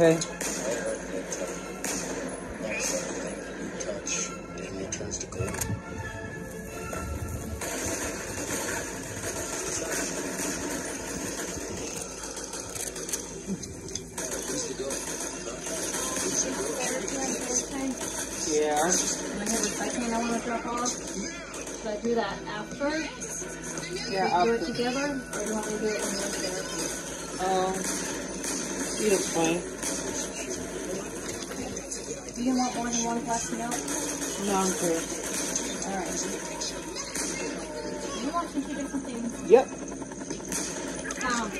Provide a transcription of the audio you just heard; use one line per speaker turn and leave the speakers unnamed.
Okay.
touch and it turns to gold.
Yeah.
And I have recycling I want to drop off. Should I do that after?
Yeah,
Do it together? Or do you want me to do it when we're together?
Um, fine.
Do you want more than one glass of milk?
No, I'm good.
Alright. You want to do different things?
Yep.
Sounds